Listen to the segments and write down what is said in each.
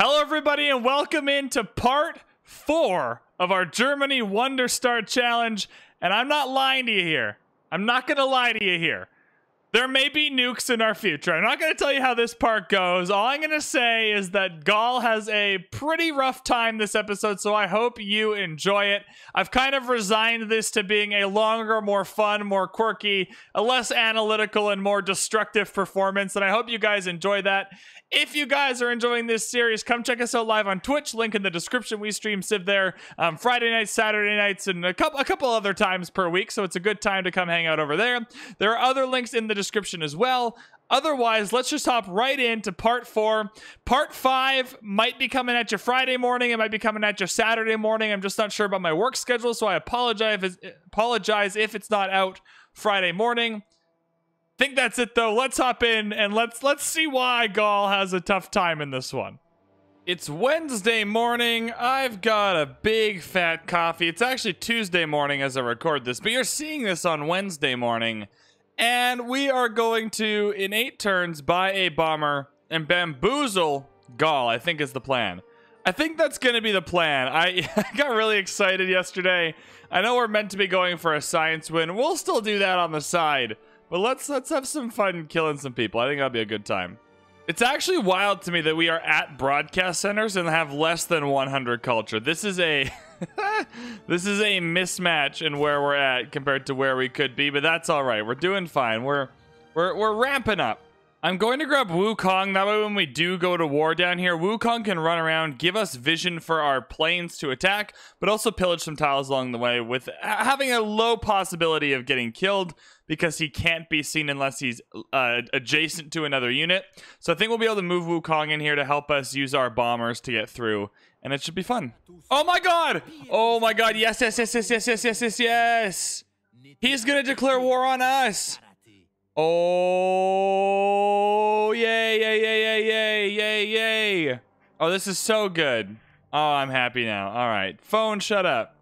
Hello, everybody, and welcome into part four of our Germany Wonder Start Challenge. And I'm not lying to you here. I'm not going to lie to you here. There may be nukes in our future. I'm not going to tell you how this part goes. All I'm going to say is that Gaul has a pretty rough time this episode, so I hope you enjoy it. I've kind of resigned this to being a longer, more fun, more quirky, a less analytical, and more destructive performance, and I hope you guys enjoy that. If you guys are enjoying this series, come check us out live on Twitch. Link in the description. We stream Civ there um, Friday nights, Saturday nights, and a couple a couple other times per week. So it's a good time to come hang out over there. There are other links in the description as well. Otherwise, let's just hop right into part four. Part five might be coming at you Friday morning. It might be coming at you Saturday morning. I'm just not sure about my work schedule, so I apologize if it's, apologize if it's not out Friday morning think that's it though. Let's hop in and let's let's see why Gaul has a tough time in this one. It's Wednesday morning. I've got a big fat coffee. It's actually Tuesday morning as I record this, but you're seeing this on Wednesday morning. And we are going to, in eight turns, buy a bomber and bamboozle Gaul, I think is the plan. I think that's going to be the plan. I, got really excited yesterday. I know we're meant to be going for a science win. We'll still do that on the side. But let's let's have some fun killing some people. I think that'll be a good time. It's actually wild to me that we are at broadcast centers and have less than 100 culture. This is a this is a mismatch in where we're at compared to where we could be, but that's all right. We're doing fine. We're we're we're ramping up. I'm going to grab Wukong. That way, when we do go to war down here, Wukong can run around, give us vision for our planes to attack, but also pillage some tiles along the way with having a low possibility of getting killed because he can't be seen unless he's uh, adjacent to another unit. So I think we'll be able to move Wukong in here to help us use our bombers to get through, and it should be fun. Oh my god! Oh my god, yes, yes, yes, yes, yes, yes, yes, yes, yes! He's gonna declare war on us! Oh, yay, yay, yay, yay, yay, yay, yay. Oh, this is so good. Oh, I'm happy now. All right. Phone, shut up.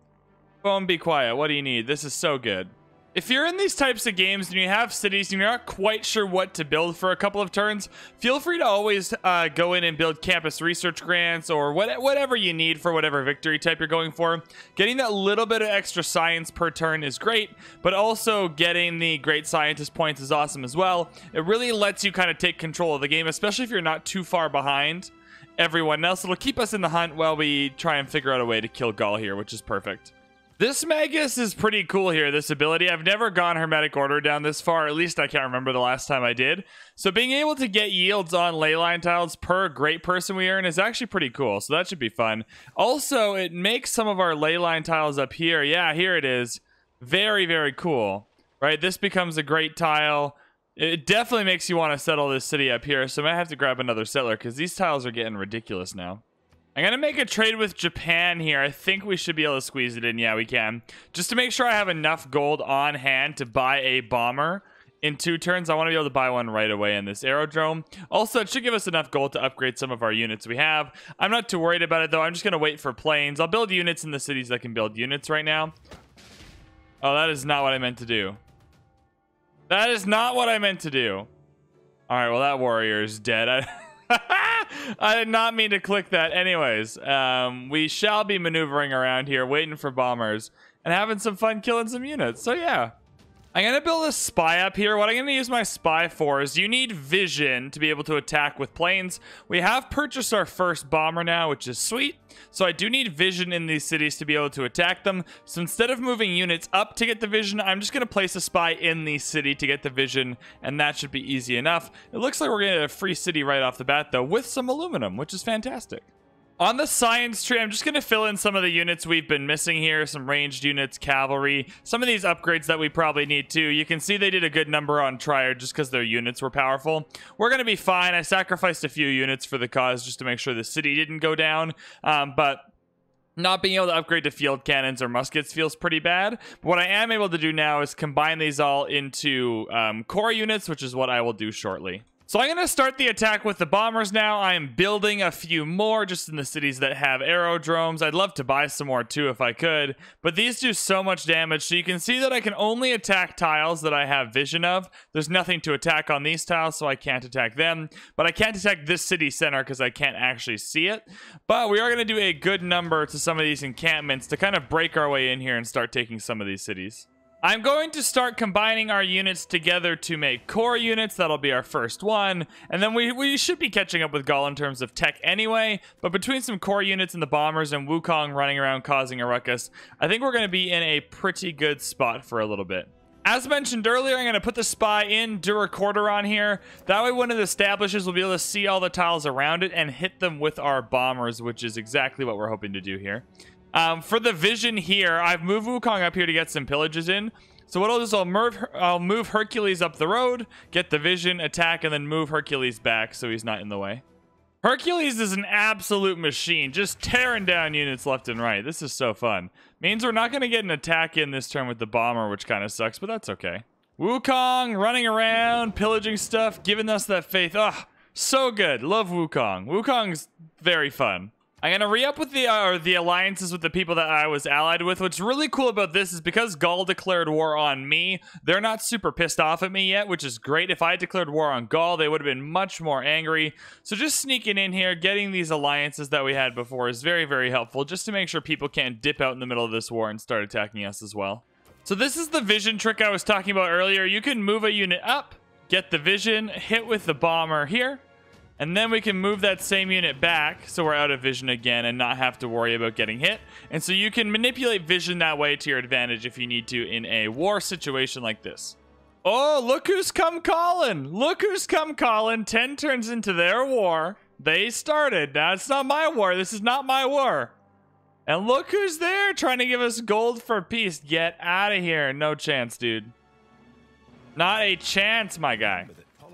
Phone, be quiet. What do you need? This is so good. If you're in these types of games and you have cities and you're not quite sure what to build for a couple of turns, feel free to always uh, go in and build campus research grants or what, whatever you need for whatever victory type you're going for. Getting that little bit of extra science per turn is great, but also getting the great scientist points is awesome as well. It really lets you kind of take control of the game, especially if you're not too far behind everyone else. It'll keep us in the hunt while we try and figure out a way to kill Gaul here, which is perfect. This Magus is pretty cool here, this ability. I've never gone Hermetic Order down this far. At least I can't remember the last time I did. So being able to get yields on leyline tiles per great person we earn is actually pretty cool. So that should be fun. Also, it makes some of our leyline tiles up here. Yeah, here it is. Very, very cool. Right? This becomes a great tile. It definitely makes you want to settle this city up here. So I might have to grab another settler because these tiles are getting ridiculous now. I'm going to make a trade with Japan here. I think we should be able to squeeze it in. Yeah, we can. Just to make sure I have enough gold on hand to buy a bomber in two turns. I want to be able to buy one right away in this aerodrome. Also, it should give us enough gold to upgrade some of our units we have. I'm not too worried about it, though. I'm just going to wait for planes. I'll build units in the cities that can build units right now. Oh, that is not what I meant to do. That is not what I meant to do. All right, well, that warrior is dead. I I did not mean to click that. Anyways, um, we shall be maneuvering around here, waiting for bombers, and having some fun killing some units. So yeah. I'm to build a spy up here. What I'm to use my spy for is you need vision to be able to attack with planes. We have purchased our first bomber now, which is sweet. So I do need vision in these cities to be able to attack them. So instead of moving units up to get the vision, I'm just to place a spy in the city to get the vision, and that should be easy enough. It looks like we're to get a free city right off the bat, though, with some aluminum, which is fantastic. On the science tree, I'm just going to fill in some of the units we've been missing here. Some ranged units, cavalry, some of these upgrades that we probably need too. You can see they did a good number on Triad just because their units were powerful. We're going to be fine. I sacrificed a few units for the cause just to make sure the city didn't go down. Um, but not being able to upgrade to field cannons or muskets feels pretty bad. But what I am able to do now is combine these all into um, corps units, which is what I will do shortly. So I'm going to start the attack with the bombers now. I am building a few more just in the cities that have aerodromes. I'd love to buy some more too if I could, but these do so much damage. So you can see that I can only attack tiles that I have vision of. There's nothing to attack on these tiles, so I can't attack them. But I can't attack this city center because I can't actually see it. But we are going to do a good number to some of these encampments to kind of break our way in here and start taking some of these cities. I'm going to start combining our units together to make corps units. That'll be our first one. And then we, we should be catching up with Gaul in terms of tech anyway. But between some corps units and the bombers and Wukong running around causing a ruckus, I think we're going to be in a pretty good spot for a little bit. As mentioned earlier, I'm going to put the spy in Durocordoron here. That way when it establishes, we'll be able to see all the tiles around it and hit them with our bombers, which is exactly what we're hoping to do here. Um, for the vision here, I've moved Wukong up here to get some pillages in. So what I'll do is I'll move, I'll move Hercules up the road, get the vision, attack, and then move Hercules back so he's not in the way. Hercules is an absolute machine, just tearing down units left and right. This is so fun. Means we're not going to get an attack in this turn with the bomber, which kind of sucks, but that's okay. Wukong running around, pillaging stuff, giving us that faith. Oh, so good. Love Wukong. Wukong's very fun. I'm gonna re-up with the uh, the alliances with the people that I was allied with. What's really cool about this is because Gaul declared war on me, they're not super pissed off at me yet, which is great. If I declared war on Gaul, they would have been much more angry. So just sneaking in here, getting these alliances that we had before is very, very helpful, just to make sure people can't dip out in the middle of this war and start attacking us as well. So this is the vision trick I was talking about earlier. You can move a unit up, get the vision, hit with the bomber here, and then we can move that same unit back so we're out of vision again and not have to worry about getting hit. And so you can manipulate vision that way to your advantage if you need to in a war situation like this. Oh, look who's come calling. Look who's come calling. 10 turns into their war. They started. Now, it's not my war. This is not my war. And look who's there trying to give us gold for peace. Get out of here. No chance, dude. Not a chance, my guy.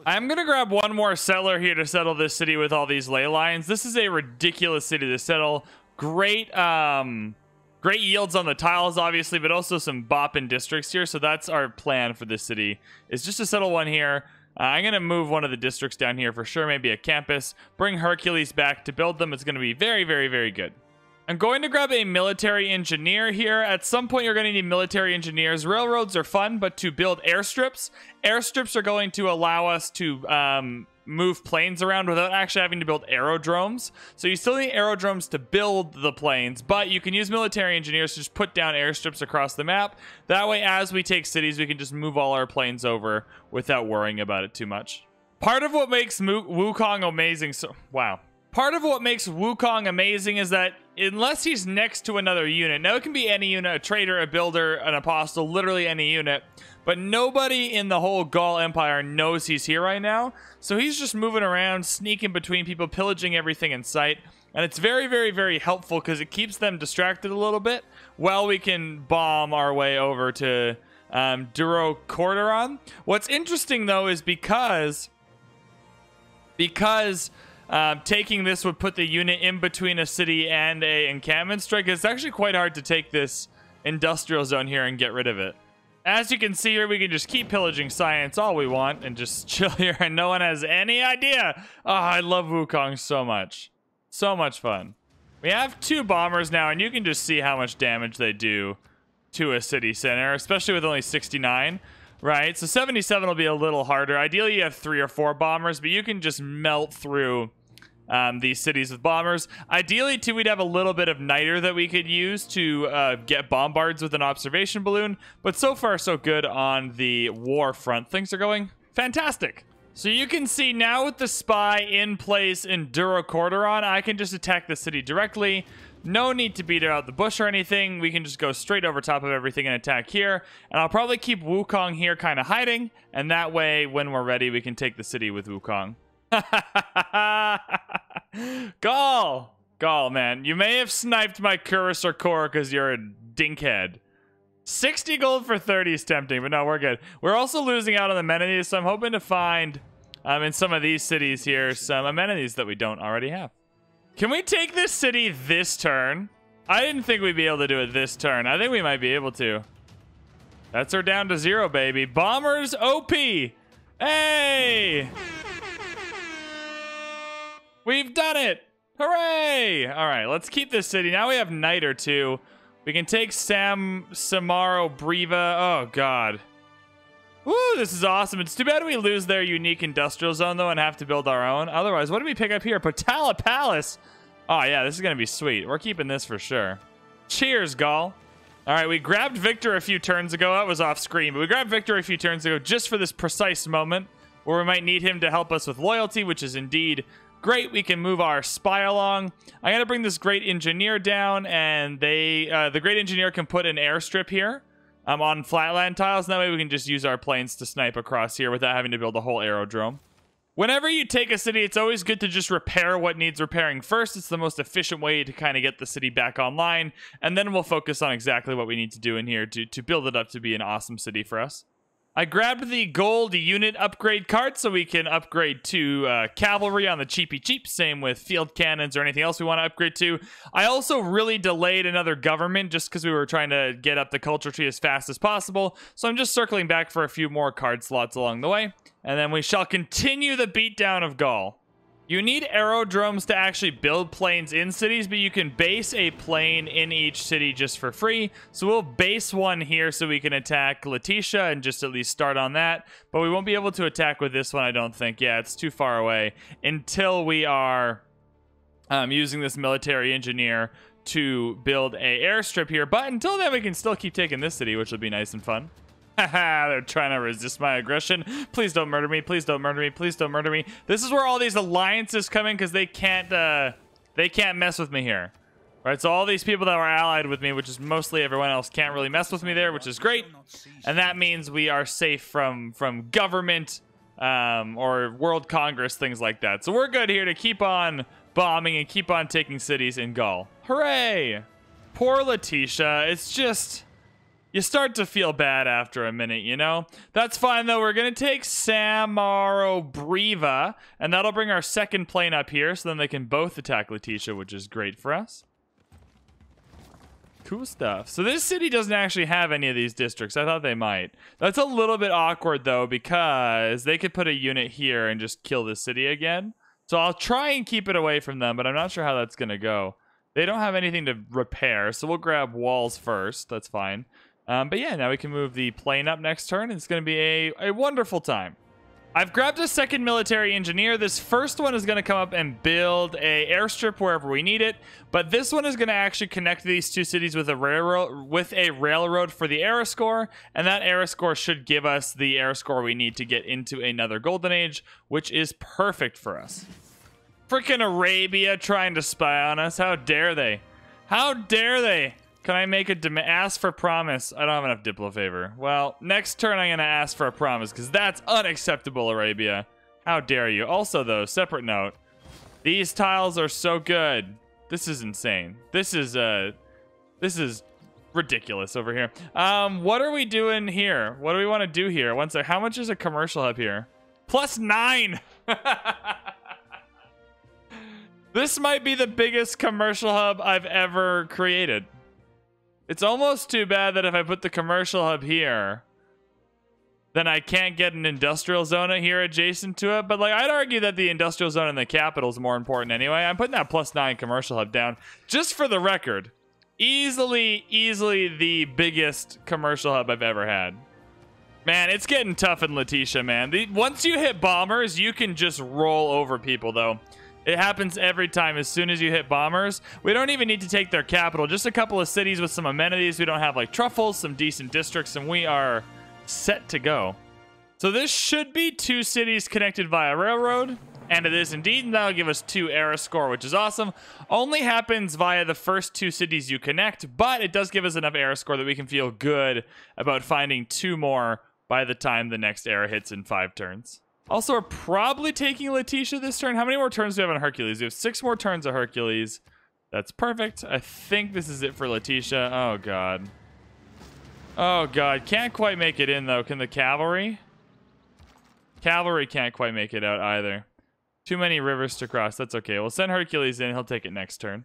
I'm gonna grab one more settler here to settle this city with all these ley lines. This is a ridiculous city to settle. Great, um, great yields on the tiles, obviously, but also some bopping districts here. So that's our plan for this city, is just to settle one here. Uh, I'm going to move one of the districts down here for sure, maybe a campus. Bring Hercules back to build them. It's going to be very, very, very good. I'm going to grab a military engineer here. At some point, you're going to need military engineers. Railroads are fun, but to build airstrips, airstrips are going to allow us to um, move planes around without actually having to build aerodromes. So you still need aerodromes to build the planes, but you can use military engineers to just put down airstrips across the map. That way, as we take cities, we can just move all our planes over without worrying about it too much. Part of what makes Wukong amazing, so wow, Part of what makes Wukong amazing is that unless he's next to another unit, now it can be any unit, a trader, a builder, an apostle, literally any unit, but nobody in the whole Gaul Empire knows he's here right now. So he's just moving around, sneaking between people, pillaging everything in sight. And it's very, very, very helpful because it keeps them distracted a little bit while we can bomb our way over to um, Durocordoron. What's interesting, though, is because... Because um, taking this would put the unit in between a city and a encampment strike. It's actually quite hard to take this industrial zone here and get rid of it. As you can see here, we can just keep pillaging science all we want and just chill here and no one has any idea. Oh, I love Wukong so much. So much fun. We have two bombers now and you can just see how much damage they do to a city center, especially with only 69 right? So 77 will be a little harder. Ideally, you have three or four bombers, but you can just melt through um, these cities with bombers. Ideally, too, we'd have a little bit of niter that we could use to uh, get bombards with an observation balloon. But so far, so good on the war front. Things are going fantastic. So you can see now with the spy in place in Durocordoron, I can just attack the city directly. No need to beat it out the bush or anything. We can just go straight over top of everything and attack here. And I'll probably keep Wukong here kind of hiding. And that way, when we're ready, we can take the city with Wukong. Gaul! Gaul, man. You may have sniped my Cursor Core because you're a dinkhead. 60 gold for 30 is tempting, but no, we're good. We're also losing out on the amenities, so I'm hoping to find um, in some of these cities here some amenities that we don't already have. Can we take this city this turn? I didn't think we'd be able to do it this turn. I think we might be able to. That's her down to zero, baby. Bombers OP. Hey! We've done it! Hooray! All right, let's keep this city. Now we have Night or two. We can take Sam Samarobriva. Oh god. Woo, this is awesome. It's too bad we lose their unique industrial zone though and have to build our own. Otherwise, what do we pick up here? Potala Palace. Oh yeah, this is gonna be sweet. We're keeping this for sure. Cheers, Gaul. All right, we grabbed Victor a few turns ago. That was off screen, but we grabbed Victor a few turns ago just for this precise moment where we might need him to help us with loyalty, which is indeed great. We can move our spy along. I'm gonna bring this great engineer down, and they uh, the great engineer can put an airstrip here. Um, on flatland tiles. And that way we can just use our planes to snipe across here without having to build a whole aerodrome. Whenever you take a city, it's always good to just repair what needs repairing first. It's the most efficient way to kind of get the city back online, and then we'll focus on exactly what we need to do in here to, to build it up to be an awesome city for us. I grabbed the gold unit upgrade card so we can upgrade to uh, cavalry on the cheapy cheap. Same with field cannons or anything else we want to upgrade to. I also really delayed another government just because we were trying to get up the culture tree as fast as possible. So I'm just circling back for a few more card slots along the way. And then we shall continue the beatdown of Gaul. You need aerodromes to actually build planes in cities, but you can base a plane in each city just for free. So we'll base one here so we can attack Lutetia and just at least start on that. But we won't be able to attack with this one, I don't think. Yeah, it's too far away until we are um, using this military engineer to build a airstrip here. But until then, we can still keep taking this city, which will be nice and fun. They're trying to resist my aggression. Please don't murder me. Please don't murder me. Please don't murder me. This is where all these alliances come in because they can't uh they can't mess with me here. Right, so all these people that were allied with me, which is mostly everyone else, can't really mess with me there, which is great. And that means we are safe from from government um, or World Congress, things like that. So we're good here to keep on bombing and keep on taking cities in Gaul. Hooray! Poor Lutetia. It's just you start to feel bad after a minute, you know? That's fine, though. We're going to take Samarobriva, and that'll bring our second plane up here, so then they can both attack Lutetia, which is great for us. Cool stuff. So this city doesn't actually have any of these districts. I thought they might. That's a little bit awkward, though, because they could put a unit here and just kill the city again. So I'll try and keep it away from them, but I'm not sure how that's going to go. They don't have anything to repair, so we'll grab walls first. That's fine. Um, but yeah, now we can move the plane up next turn. It's going to be a, a wonderful time. I've grabbed a second military engineer. This first one is going to come up and build a airstrip wherever we need it, but this one is going to actually connect these two cities with a railroad with a railroad for the era score, and that era score should give us the era score we need to get into another golden age, which is perfect for us. Freaking Arabia trying to spy on us. How dare they? How dare they? Can I make a demand? Ask for promise. I don't have enough Diplo favor. Well, next turn I'm going to ask for a promise because that's unacceptable, Arabia. How dare you? Also, though, separate note. These tiles are so good. This is insane. This is, uh, this is ridiculous over here. Um, what are we doing here? What do we want to do here? One sec. How much is a commercial hub here? Plus nine. this might be the biggest commercial hub I've ever created. It's almost too bad that if I put the commercial hub here, then I can't get an industrial zone here adjacent to it. But like, I'd argue that the industrial zone in the capital is more important anyway. I'm putting that plus nine commercial hub down just for the record. Easily, easily the biggest commercial hub I've ever had. Man, it's getting tough in Lutetia, man. The, once you hit bombers, you can just roll over people, though. It happens every time as soon as you hit bombers. We don't even need to take their capital. Just a couple of cities with some amenities. We don't have like truffles, some decent districts, and we are set to go. So this should be two cities connected via railroad. And it is indeed, and that'll give us two era score, which is awesome. Only happens via the first two cities you connect, but it does give us enough era score that we can feel good about finding two more by the time the next era hits in five turns. Also, we're probably taking Lutetia this turn. How many more turns do we have on Hercules? We have six more turns of Hercules. That's perfect. I think this is it for Lutetia. Oh, God. Oh, God. Can't quite make it in, though. Can the cavalry? Cavalry can't quite make it out either. Too many rivers to cross. That's okay. We'll send Hercules in. He'll take it next turn.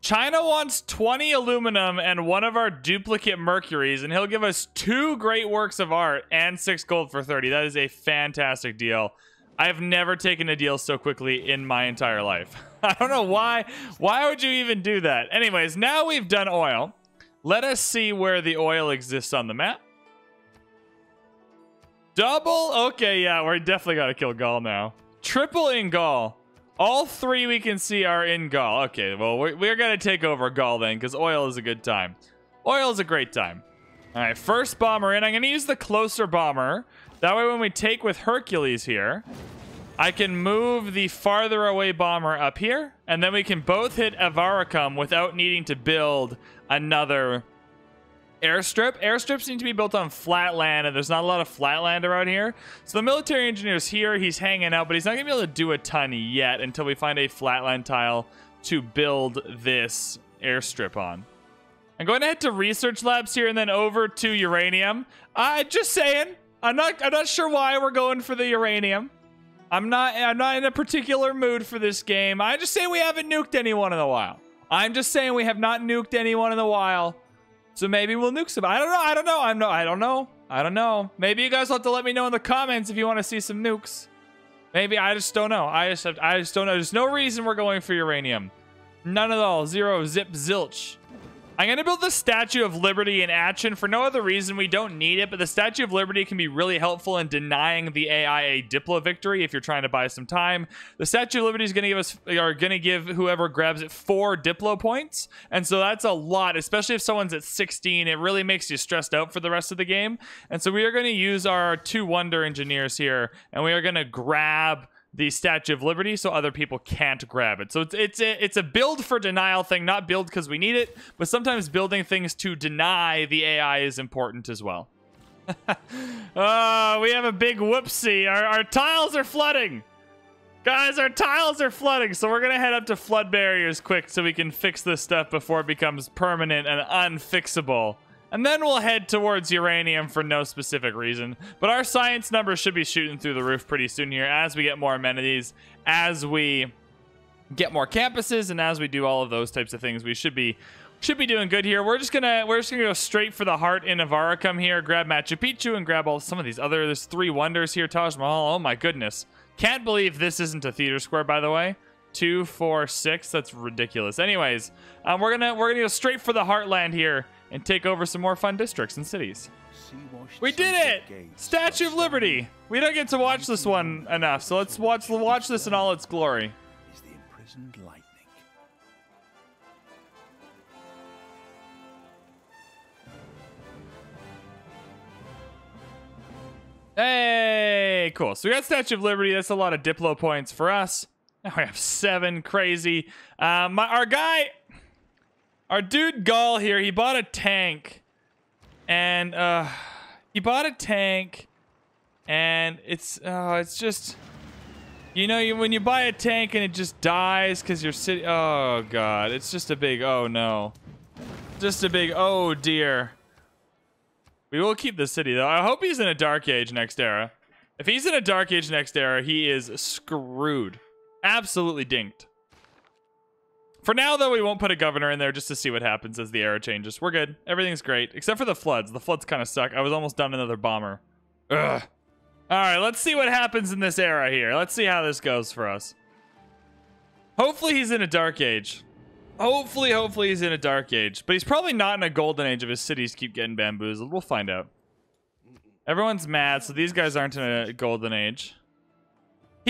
China wants 20 aluminum and one of our duplicate mercuries, and he'll give us two great works of art and six gold for 30. That is a fantastic deal. I have never taken a deal so quickly in my entire life. I don't know why. Why would you even do that? Anyways, now we've done oil. Let us see where the oil exists on the map. Double? Okay, yeah, we're definitely got to kill Gaul now. Triple in Gaul. All three we can see are in Gaul. Okay, well, we're, we're going to take over Gaul then, because oil is a good time. Oil is a great time. All right, first bomber in. I'm going to use the closer bomber. That way when we take with Hercules here, I can move the farther away bomber up here, and then we can both hit Avaricum without needing to build another airstrip. Airstrips need to be built on flat land, and there's not a lot of flat land around here. So the military engineer's here. He's hanging out, but he's not going to be able to do a ton yet until we find a flatland tile to build this airstrip on. I'm going to head to research labs here and then over to uranium. I just saying. I'm not I'm not sure why we're going for the uranium. I'm not I'm not in a particular mood for this game. I just say we haven't nuked anyone in a while. I'm just saying we have not nuked anyone in a while. So maybe we'll nuke some. I don't know. I don't know. I'm no. I don't know. I don't know. Maybe you guys will have to let me know in the comments if you want to see some nukes. Maybe I just don't know. I just have, I just don't know. There's no reason we're going for uranium. None at all. Zero. Zip. Zilch. I'm going to build the Statue of Liberty in action for no other reason. We don't need it, but the Statue of Liberty can be really helpful in denying the AI a Diplo victory if you're trying to buy some time. The Statue of Liberty is going to give us, or going to give whoever grabs it four Diplo points, and so that's a lot, especially if someone's at 16. It really makes you stressed out for the rest of the game, and so we are going to use our two Wonder Engineers here, and we are going to grab the Statue of Liberty so other people can't grab it. So it's it's a, it's a build for denial thing, not build because we need it, but sometimes building things to deny the AI is important as well. oh, we have a big whoopsie. Our, our tiles are flooding. Guys, our tiles are flooding, so we're going to head up to flood barriers quick so we can fix this stuff before it becomes permanent and unfixable. And then we'll head towards uranium for no specific reason. But our science numbers should be shooting through the roof pretty soon here as we get more amenities, as we get more campuses, and as we do all of those types of things. We should be should be doing good here. We're just gonna we're just gonna go straight for the heart in Avaricum here, grab Machu Picchu and grab all some of these other there's three wonders here, Taj Mahal. Oh my goodness. Can't believe this isn't a theater square, by the way. Two, four, six. That's ridiculous. Anyways, um, we're gonna we're gonna go straight for the heartland here and take over some more fun districts and cities. We did it! Statue of Liberty. We don't get to watch this one enough, so let's watch watch this in all its glory. Is the imprisoned lightning. Hey, cool. So we got Statue of Liberty. That's a lot of Diplo points for us. Now we have seven. Crazy. Uh, my, our guy, our dude Gaul here, he bought a tank. And uh he bought a tank and it's uh it's just you know, you, when you buy a tank and it just dies because you're sitting. Oh god, it's just a big oh no, just a big oh dear. We will keep the city though. I hope he's in a dark age next era. If he's in a dark age next era, he is screwed, absolutely dinked. For now, though, we won't put a governor in there just to see what happens as the era changes. We're good. Everything's great. Except for the floods. The floods kind of suck. I was almost done another bomber. Ugh. All right, let's see what happens in this era here. Let's see how this goes for us. Hopefully he's in a dark age. Hopefully, hopefully he's in a dark age. But he's probably not in a golden age if his cities keep getting bamboozled. We'll find out. Everyone's mad, so these guys aren't in a golden age.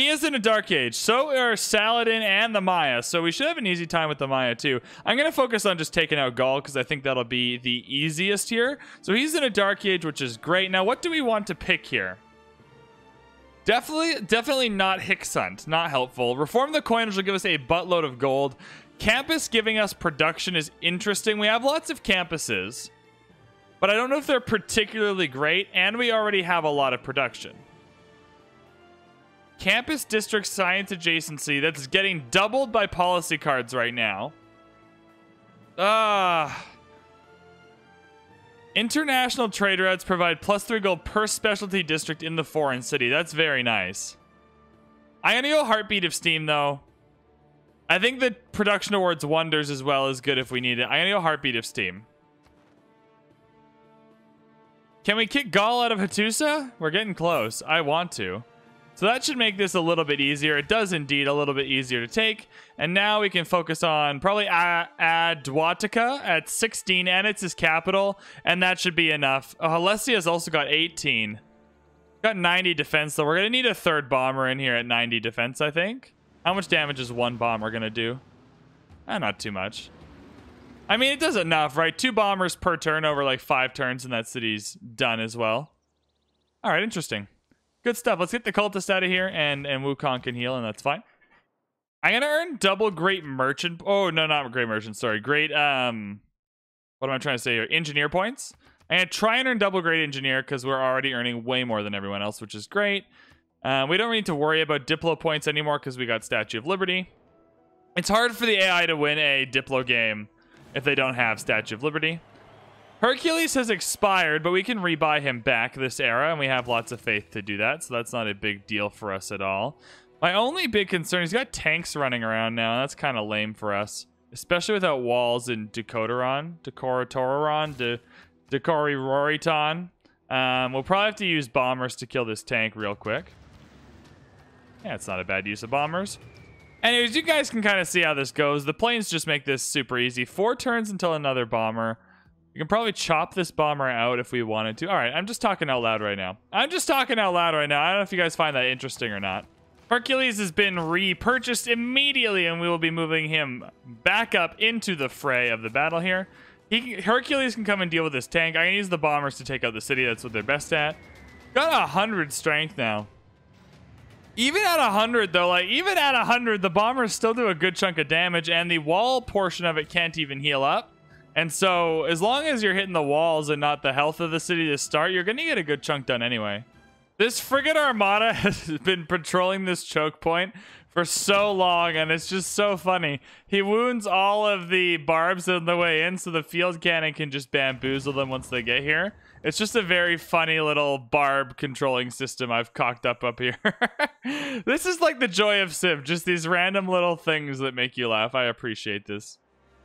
He is in a dark age. So are Saladin and the Maya. So we should have an easy time with the Maya too. I'm going to focus on just taking out Gaul because I think that'll be the easiest here. So he's in a dark age, which is great. Now, what do we want to pick here? Definitely, definitely not Hic Sunt. Not helpful. Reform the coin, which will give us a buttload of gold. Campus giving us production is interesting. We have lots of campuses, but I don't know if they're particularly great, and we already have a lot of production. Campus District Science Adjacency. That's getting doubled by policy cards right now. Ah. Uh, international trade routes provide plus three gold per specialty district in the foreign city. That's very nice. I'm going to go Heartbeat of Steam, though. I think the Production Awards Wonders as well is good if we need it. I'm going to go Heartbeat of Steam. Can we kick Gaul out of Hattusa? We're getting close. I want to. So that should make this a little bit easier. It does indeed a little bit easier to take. And now we can focus on probably Aduatuca at 16, and it's his capital, and that should be enough. Oh, Alesia has also got 18. Got 90 defense, so we're going to need a third bomber in here at 90 defense, I think. How much damage is one bomber going to do? Eh, not too much. I mean, it does enough, right? Two bombers per turn over like five turns, and that city's done as well. All right, interesting. Good stuff. Let's get the cultist out of here, and and Wukong can heal, and that's fine. I'm gonna earn double great merchant. Oh no, not great merchant. Sorry, great. Um, what am I trying to say here? Engineer points. I'm gonna try and earn double great engineer because we're already earning way more than everyone else, which is great. Uh, we don't need to worry about Diplo points anymore because we got Statue of Liberty. It's hard for the AI to win a Diplo game if they don't have Statue of Liberty. Hercules has expired, but we can rebuy him back this era, and we have lots of faith to do that, so that's not a big deal for us at all. My only big concern, he's got tanks running around now, that's kind of lame for us. Especially without walls in Dakotaron, Decoratoron, De, Decori Roriton. Um, we'll probably have to use bombers to kill this tank real quick. Yeah, it's not a bad use of bombers. Anyways, you guys can kind of see how this goes. The planes just make this super easy. Four turns until another bomber. We can probably chop this bomber out if we wanted to. All right, I'm just talking out loud right now. I'm just talking out loud right now. I don't know if you guys find that interesting or not. Hercules has been repurchased immediately, and we will be moving him back up into the fray of the battle here. He, Hercules can come and deal with this tank. I can use the bombers to take out the city. That's what they're best at. Got a 100 strength now. Even at a 100, though, like, even at a 100, the bombers still do a good chunk of damage, and the wall portion of it can't even heal up. And so, as long as you're hitting the walls and not the health of the city to start, you're going to get a good chunk done anyway. This frigate armada has been patrolling this choke point for so long, and it's just so funny. He wounds all of the barbs on the way in, so the field cannon can just bamboozle them once they get here. It's just a very funny little barb controlling system I've cocked up up here. this is like the joy of Civ, just these random little things that make you laugh. I appreciate this.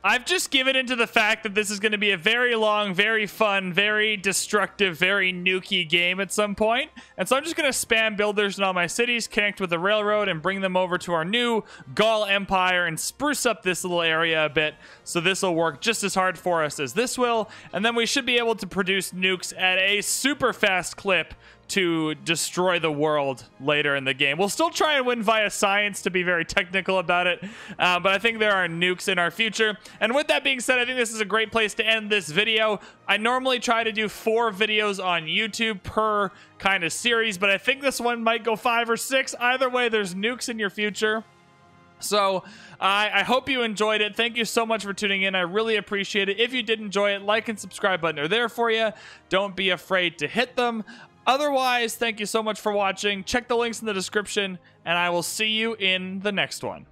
I've just given into the fact that this is going to be a very long, very fun, very destructive, very nuky game at some point. And so I'm just going to spam builders in all my cities, connect with the railroad, and bring them over to our new Gaul Empire and spruce up this little area a bit. So this will work just as hard for us as this will. And then we should be able to produce nukes at a super fast clip to destroy the world later in the game. We'll still try and win via science to be very technical about it, uh, but I think there are nukes in our future. And with that being said, I think this is a great place to end this video. I normally try to do four videos on YouTube per kind of series, but I think this one might go five or six. Either way, there's nukes in your future. So I, I, hope you enjoyed it. Thank you so much for tuning in. I really appreciate it. If you did enjoy it, like and subscribe button are there for you. Don't be afraid to hit them. Otherwise, thank you so much for watching. Check the links in the description, and I will see you in the next one.